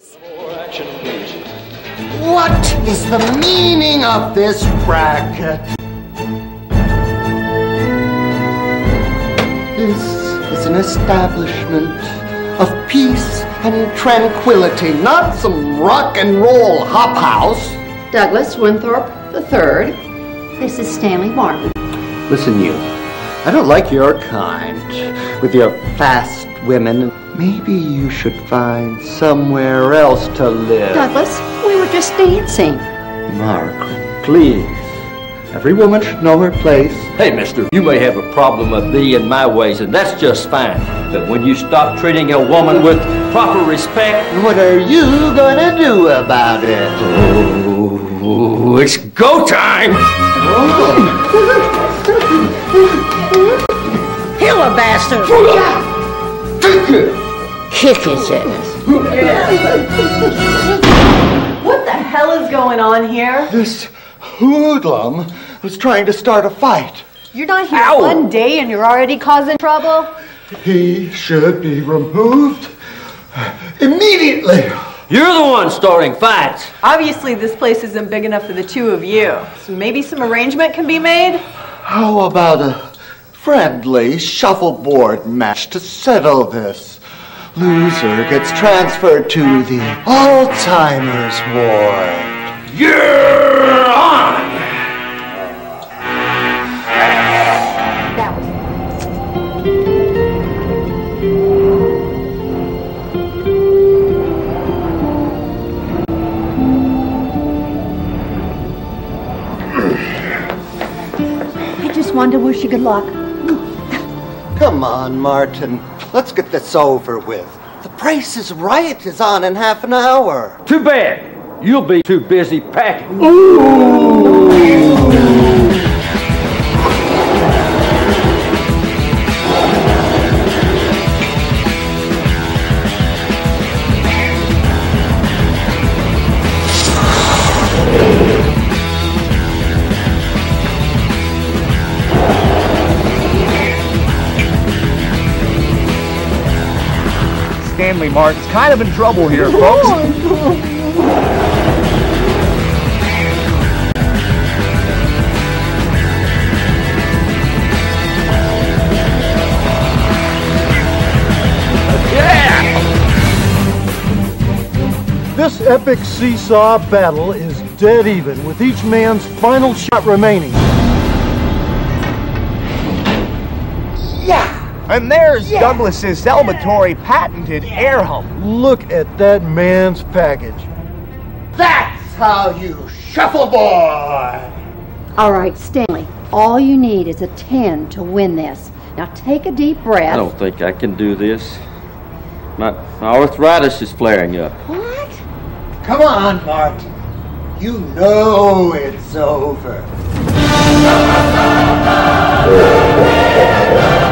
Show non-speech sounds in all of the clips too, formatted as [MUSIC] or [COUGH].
What is the meaning of this racket? This is an establishment of peace and tranquility, not some rock and roll hop house. Douglas Winthorpe III. This is Stanley Martin. Listen, you. I don't like your kind with your fast women. Maybe you should find somewhere else to live. Douglas, we were just dancing. Margaret, please. Every woman should know her place. Hey, mister, you may have a problem with me and my ways, and that's just fine. But when you stop treating a woman with proper respect. What are you gonna do about it? Oh, it's go time! [LAUGHS] Kill a bastard! Kick his ass. [LAUGHS] What the hell is going on here? This hoodlum was trying to start a fight. You're not here Ow. one day and you're already causing trouble? He should be removed immediately. You're the one starting fights. Obviously, this place isn't big enough for the two of you. So maybe some arrangement can be made? How about a friendly shuffleboard match to settle this? Loser gets transferred to the Alzheimer's ward. You're on! I just wanted to wish you good luck. Come on, Martin. Let's get this over with. The Price is Right is on in half an hour. Too bad. You'll be too busy packing. Stanley Martin's kind of in trouble here, folks. This epic seesaw battle is dead even, with each man's final shot remaining. And there's Douglas's celebratory patented air hump. Look at that man's package. That's how you shuffleboard! All right, Stanley, all you need is a 10 to win this. Now take a deep breath. I don't think I can do this. My, my arthritis is flaring up. What? Come on, Martin. You know it's over. [LAUGHS]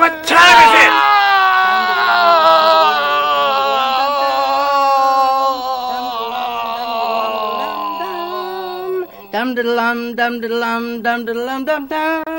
What time is it? Dum dum dum dum dum dum dum dum dum.